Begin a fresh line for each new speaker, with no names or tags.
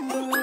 Bye.